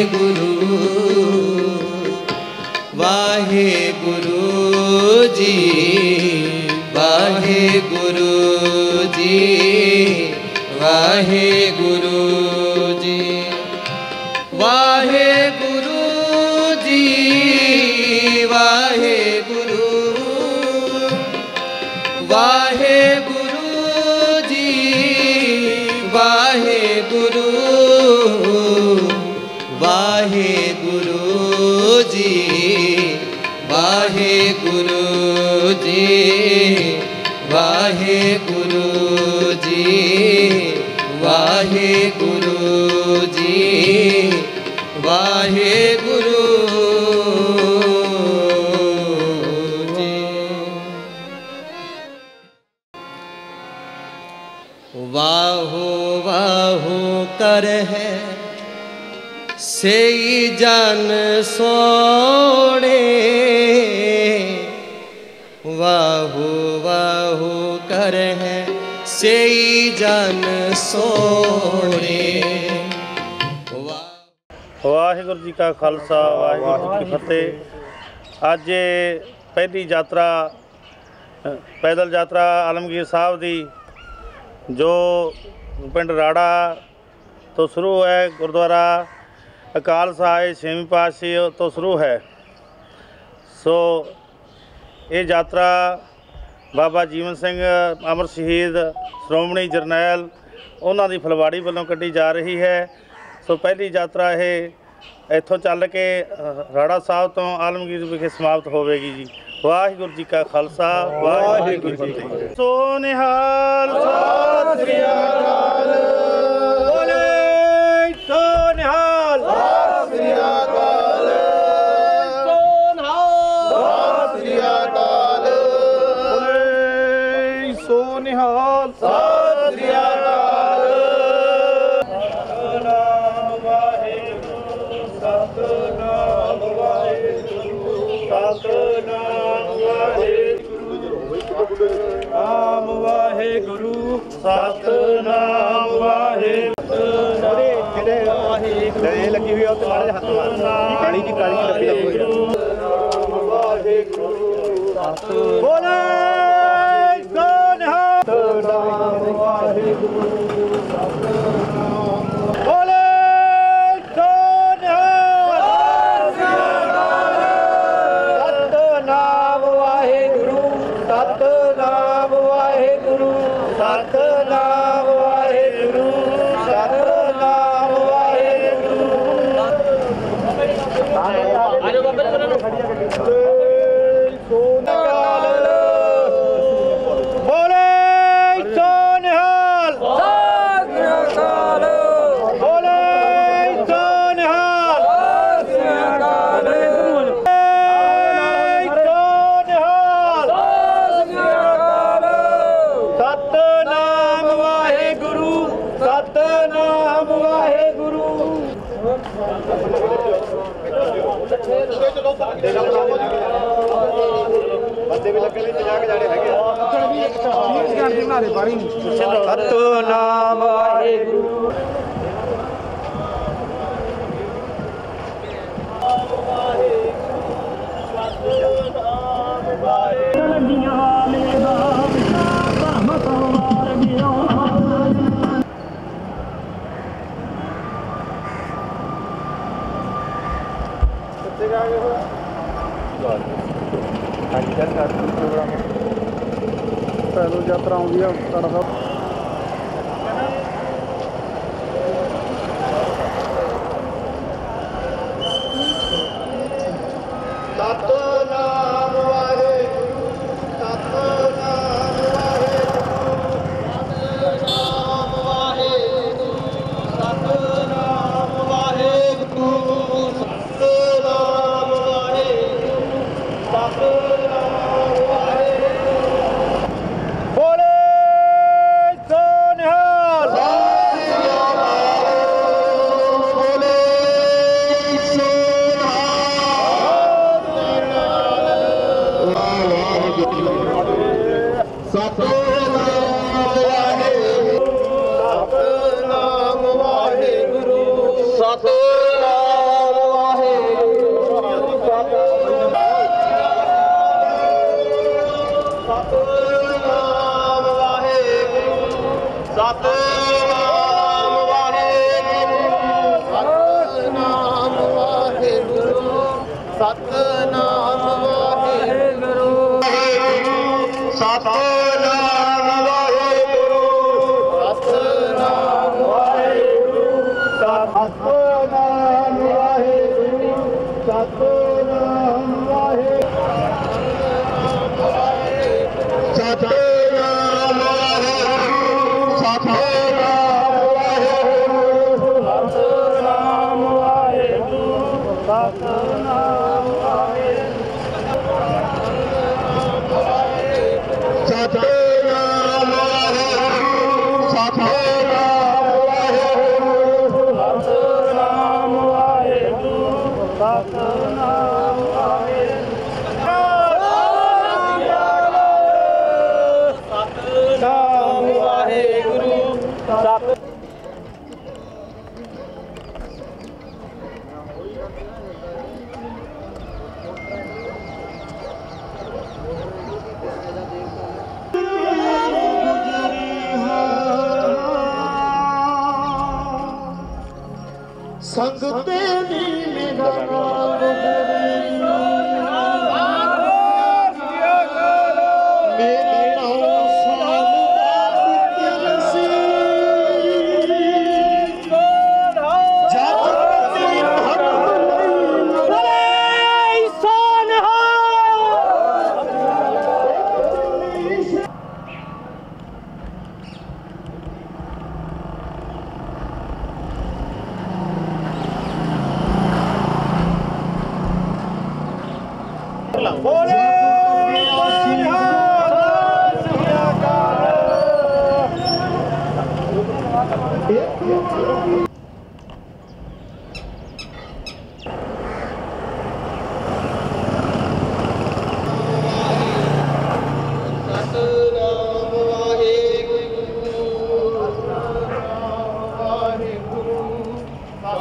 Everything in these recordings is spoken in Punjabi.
ਵਾਹਿਗੁਰੂ ਵਾਹਿਗੁਰੂ ਜੀ ਵਾਹਿਗੁਰੂ ਜੀ ਵਾਹਿਗੁਰੂ ਜੀ वाहे गुरु वाहो वाहो कर है से जन सोड़े। वाहो वाहो कर है से जन सोड़े। ਵਾਹਿਗੁਰੂ ਜੀ ਕਾ ਖਾਲਸਾ, ਵਾਹਿਗੁਰੂ ਜੀ ਕੀ ਫਤਿਹ। ਅੱਜ ਪਹਿਲੀ ਯਾਤਰਾ ਪੈਦਲ ਯਾਤਰਾ ਆਲਮਗੀਰ ਸਾਹਿਬ ਦੀ, ਜੋ ਪਿੰਡ ਰਾੜਾ ਤੋਂ ਸ਼ੁਰੂ ਹੈ, ਗੁਰਦੁਆਰਾ ਅਕਾਲ ਸਾਹਿਬ ਛੇਵੀਂ ਪਾਤਸ਼ਾਹੀ ਤੋਂ ਸ਼ੁਰੂ ਹੈ। ਸੋ ਇਹ ਯਾਤਰਾ ਬਾਬਾ ਜੀਵਨ ਸਿੰਘ ਅਮਰ ਸ਼ਹੀਦ, ਸ਼੍ਰੋਮਣੀ ਜਰਨੈਲ, ਉਹਨਾਂ ਦੀ ਫਲਵਾੜੀ ਵੱਲੋਂ ਕੱਢੀ ਜਾ ਰਹੀ ਹੈ। ਸੋ ਪਹਿਲੀ ਯਾਤਰਾ ਇਹ ਇੱਥੋਂ ਚੱਲ ਕੇ ਰਾੜਾ ਸਾਹਿਬ ਤੋਂ ਆਲਮਗੀਰ ਵਿਖੇ ਸਮਾਪਤ ਹੋਵੇਗੀ ਜੀ। ਵਾਹਿਗੁਰੂ ਜੀ ਕਾ ਖਾਲਸਾ, ਵਾਹਿਗੁਰੂ ਜੀ ਕੀ ਫਤਿਹ। ਸੋ ਨਿਹਾਲ ਸਤਿ ਸ੍ਰੀ ਅਕਾਲ ਬੋਲੇ, ਸੋ ਨਿਹਾਲ। ਸਤਿ ਸ੍ਰੀ ਅਕਾਲ ਨਿਹਾਲ। ਸਤਨਾਮ ਵਾਹਿਗੁਰੂ ਸਤਨਾਮ ਵਾਹਿਗੁਰੂ। ਨਾਮ ਵਾਹਿਗੁਰੂ ਸਤਨਾਮ ਵਾਹਿਗੁਰੂ। ਜਿਹੜੇ ਵਾਹਿਗੁਰੂ ਲੱਗੀ ਹੋਈ ਆ ਉੱਤੇ ਹੱਥ ਮਾਰ। ਕਾਲੀ ਕਾਲੀ ਲੱਗੀ Waheguru. Satnam start us out.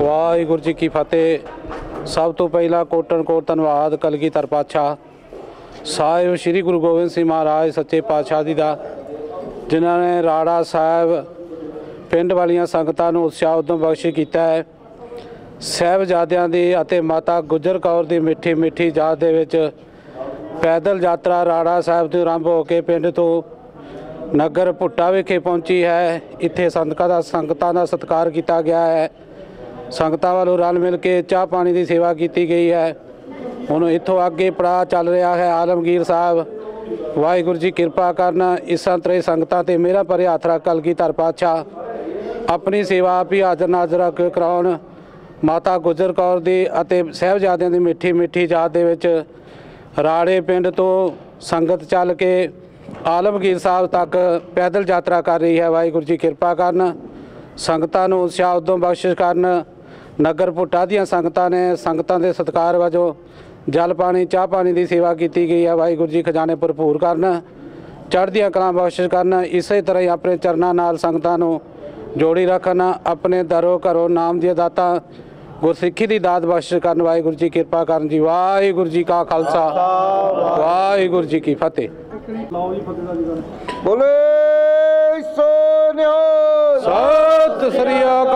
Waheguru ji ਕੀ ਫਤਿਹ। ਸਭ ਤੋਂ ਪਹਿਲਾਂ ਕੋਟਨ ਕੋਟ ਧੰਨਵਾਦ, ਕਲਗੀਧਰ ਪਾਤਸ਼ਾਹ। ਸਾਹਿਬ ਸ੍ਰੀ ਗੁਰੂ ਗੋਬਿੰਦ ਸਿੰਘ ਮਹਾਰਾਜ, ਸੱਚੇ ਪਾਤਸ਼ਾਹ ਜੀ ਦਾ, ਜਿਨ੍ਹਾਂ ਨੇ ਰਾੜਾ ਸਾਹਿਬ ਪਿੰਡ ਵਾਲੀਆਂ ਸੰਗਤਾਂ ਨੂੰ ਉਤਸ਼ਾਹ ਉਦਮ ਬਖਸ਼ ਕੀਤਾ ਹੈ। ਸਾਹਿਬਜ਼ਾਦਿਆਂ ਦੀ ਅਤੇ ਮਾਤਾ ਗੁਜਰ ਕੌਰ ਦੀ ਮਿੱਠੀ ਮਿੱਠੀ ਯਾਦ ਦੇ ਵਿੱਚ ਪੈਦਲ ਯਾਤਰਾ ਰਾੜਾ ਸਾਹਿਬ ਤੋਂ ਆਰੰਭ ਹੋ ਕੇ ਪਿੰਡ ਤੋਂ ਨਗਰ ਭੁੱਟਾ ਵਿਖੇ ਪਹੁੰਚੀ ਹੈ। ਇੱਥੇ ਸੰਗਤਾਂ ਦਾ ਸੰਗਤਾਂ ਦਾ ਸਤਿਕਾਰ ਕੀਤਾ ਗਿਆ ਹੈ। ਸੰਗਤਾਂ ਵੱਲੋਂ ਰਲ ਮਿਲ ਕੇ ਚਾਹ ਪਾਣੀ ਦੀ ਸੇਵਾ ਕੀਤੀ ਗਈ ਹੈ। ਹੁਣ ਇੱਥੋਂ ਅੱਗੇ ਪੜਾਅ ਚੱਲ ਰਿਹਾ ਹੈ ਆਲਮਗੀਰ ਸਾਹਿਬ। ਵਾਹਿਗੁਰੂ ਜੀ ਕਿਰਪਾ ਕਰਨ, ਇਸਾਂ ਤਰ੍ਹਾਂ ਸੰਗਤਾਂ ਤੇ ਮੇਰਾ ਭਰੇ ਹੱਥ ਰੱਖ ਕਲਗੀਧਰ ਪਾਤਸ਼ਾਹ। ਆਪਣੀ ਸੇਵਾ ਆਪ ਹੀ ਹਾਜ਼ਰ ਨਾਜ਼ਰ ਕਰਾਉਣ। ਮਾਤਾ ਗੁਜਰ ਕੌਰ ਦੀ ਅਤੇ ਸਹਿਬਜ਼ਾਦਿਆਂ ਦੀ ਮਿੱਠੀ ਮਿੱਠੀ ਯਾਦ ਦੇ ਵਿੱਚ ਰਾੜੇ ਪਿੰਡ ਤੋਂ ਸੰਗਤ ਚੱਲ ਕੇ ਆਲਮਗੀਰ ਸਾਹਿਬ ਤੱਕ ਪੈਦਲ ਯਾਤਰਾ ਕਰ ਰਹੀ ਹੈ। ਵਾਹਿਗੁਰੂ ਜੀ ਕਿਰਪਾ ਕਰਨ। ਸੰਗਤਾਂ ਨੂੰ ਉਤਸ਼ਾਹ ਉਦੋਂ ਬਖਸ਼ਿਸ਼ ਕਰਨ। ਨਗਰ ਭੁੱਟਾ ਦੀਆਂ ਸੰਗਤਾਂ ਨੇ ਸੰਗਤਾਂ ਦੇ ਸਤਿਕਾਰ ਵਜੋਂ ਜਲ ਪਾਣੀ ਚਾਹ ਪਾਣੀ ਦੀ ਸੇਵਾ ਕੀਤੀ ਗਈ ਹੈ। ਵਾਹਿਗੁਰੂ ਜੀ ਖਜ਼ਾਨੇ ਭਰਪੂਰ ਕਰਨ ਚੜ੍ਹਦੀਆਂ ਕਲਾਂ ਬਖਸ਼ਿਸ਼ ਕਰਨ ਇਸੇ ਤਰ੍ਹਾਂ ਹੀ ਆਪਣੇ ਚਰਨਾਂ ਨਾਲ ਸੰਗਤਾਂ ਨੂੰ ਜੋੜੀ ਰੱਖਣ ਆਪਣੇ ਦਰੋ ਘਰੋਂ ਨਾਮ ਦੀਆਂ ਦਾਤਾਂ ਗੁਰਸਿੱਖੀ ਦੀ ਦਾਤ ਬਖਸ਼ਿਸ਼ ਕਰਨ। ਵਾਹਿਗੁਰੂ ਜੀ ਕਿਰਪਾ ਕਰਨ ਜੀ। ਵਾਹਿਗੁਰੂ ਜੀ ਕਾ ਖਾਲਸਾ। ਵਾਹਿਗੁਰੂ ਜੀ ਕੀ ਫਤਿਹ। ਬੋਲੇ ਸੋ ਨਿਹਾਲ। ਸਤਿ ਸ੍ਰੀ ਅਕਾਲ।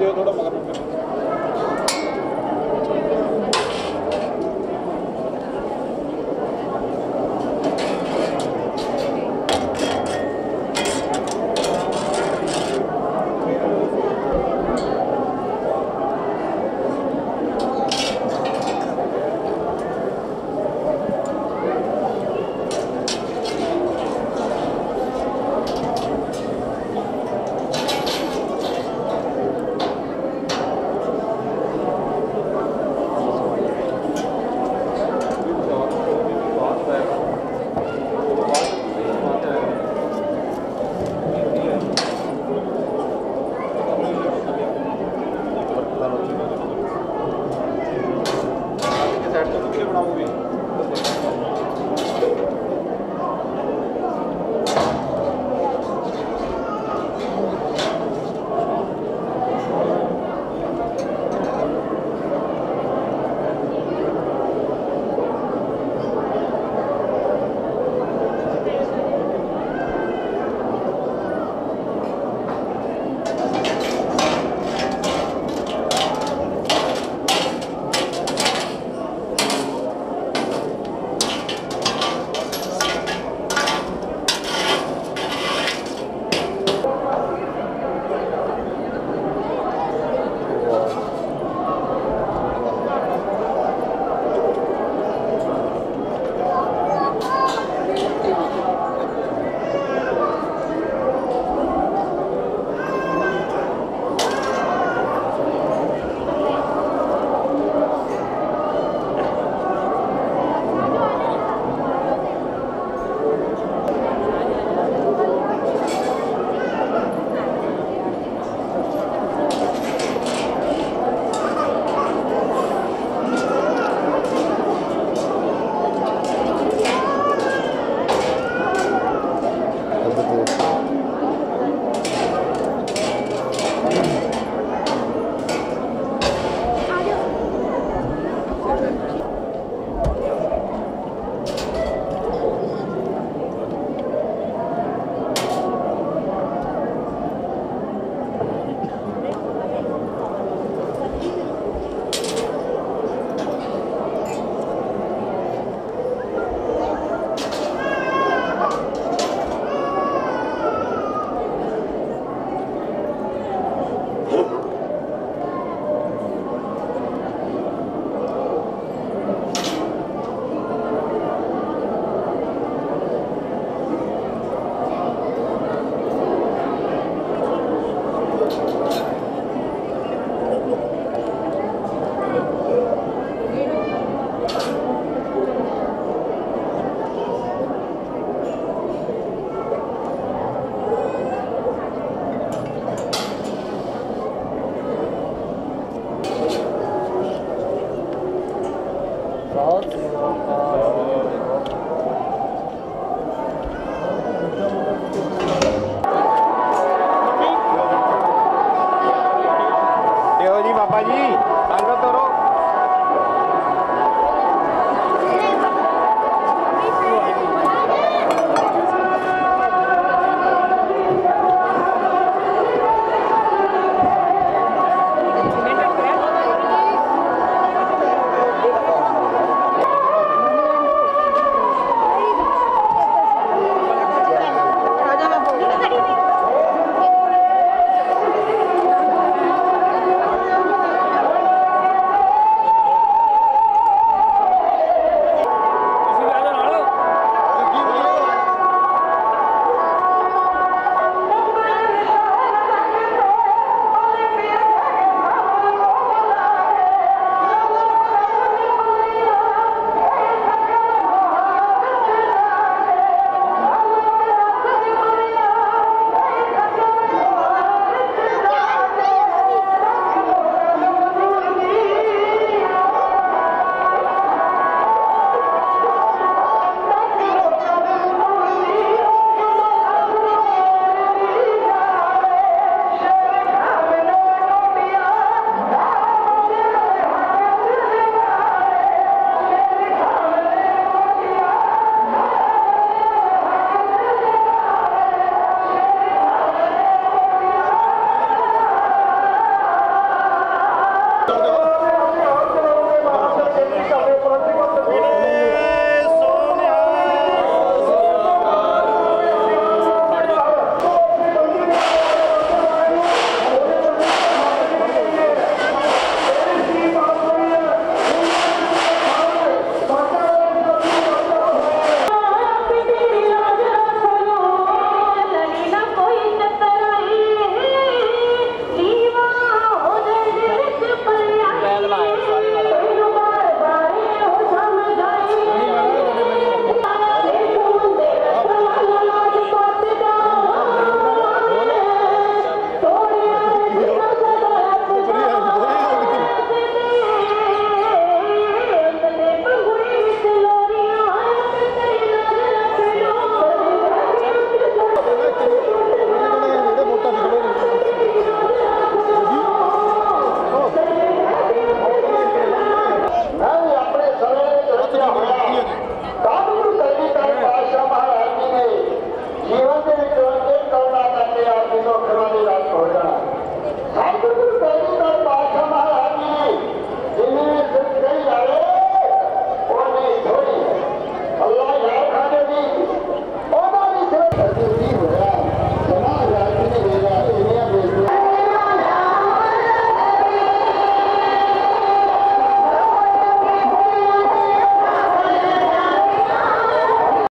ਦਿਓ ਮਗਰ। Obrigado.